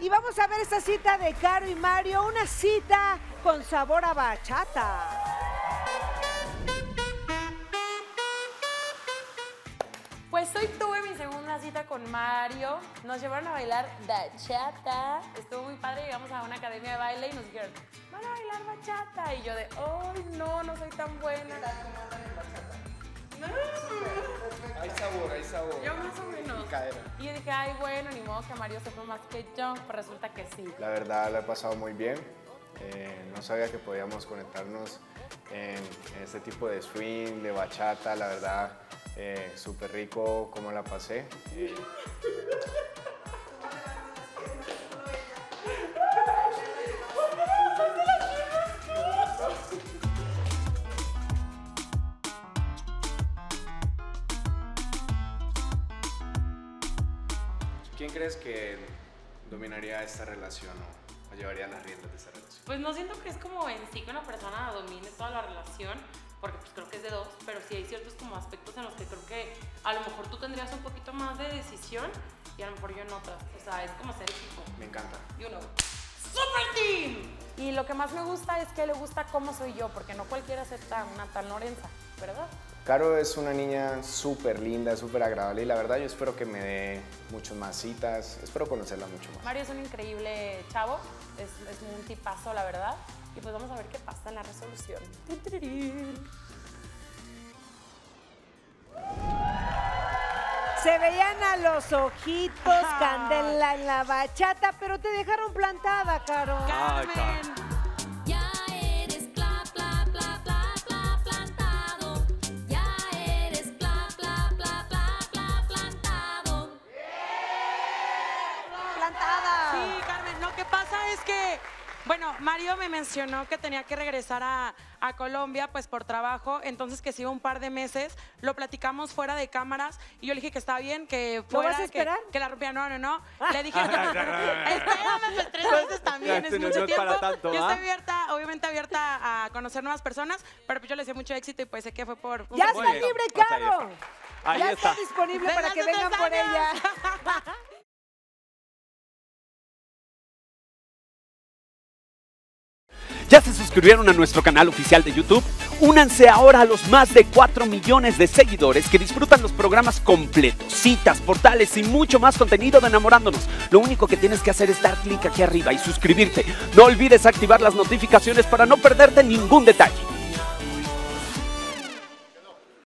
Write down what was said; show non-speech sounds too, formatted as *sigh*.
Y vamos a ver esta cita de Caro y Mario, una cita con sabor a bachata. Pues hoy tuve mi segunda cita con Mario. Nos llevaron a bailar bachata. Estuvo muy padre. Llegamos a una academia de baile y nos dijeron, van a bailar bachata. Y yo de, ¡ay, no, no soy tan buena! Hay Y yo dije, ay, bueno, ni modo que Mario sepa más que yo. Pero resulta que sí. La verdad la he pasado muy bien. Eh, no sabía que podíamos conectarnos en este tipo de swing, de bachata. La verdad, eh, súper rico cómo la pasé. Eh, ¿Quién crees que dominaría esta relación o, o llevaría las riendas de esta relación? Pues no siento que es como en sí que una persona domine toda la relación, porque pues creo que es de dos, pero sí hay ciertos como aspectos en los que creo que a lo mejor tú tendrías un poquito más de decisión y a lo mejor yo en otras. O sea, es como ser equipo. Me encanta. You know. ¡Super Team! Y lo que más me gusta es que le gusta cómo soy yo, porque no cualquiera acepta una tal Lorenza, ¿verdad? Caro es una niña súper linda, súper agradable y la verdad yo espero que me dé muchas más citas, espero conocerla mucho más. Mario es un increíble chavo, es, es un tipazo, la verdad. Y pues vamos a ver qué pasa en la resolución. Se veían a los ojitos, candela en la bachata, pero te dejaron plantada, Caro. Carmen. Plantada. Sí, Carmen, lo que pasa es que, bueno, Mario me mencionó que tenía que regresar a, a Colombia, pues por trabajo, entonces que se iba un par de meses, lo platicamos fuera de cámaras y yo le dije que estaba bien, que fuera, vas a que- esperar? Que, la rompiera, no, no, no. Le dije, *laughs* espérame, pues tres meses también, es no- mucho para tiempo. tanto, yo ¿ah? estoy abierta, obviamente abierta a conocer nuevas personas, pero pues yo le deseo mucho éxito y pues sé que fue por... un Ya está bien. libre, Pues Caro. Ahí ya está. está disponible Desde para que hace vengan tres por años. ella. ¿Ya se suscribieron a nuestro canal oficial de YouTube? Únanse ahora a los más de 4 millones de seguidores que disfrutan los programas completos, citas, portales y mucho más contenido de Enamorándonos. Lo único que tienes que hacer es dar clic aquí arriba y suscribirte. No olvides activar las notificaciones para no perderte ningún detalle.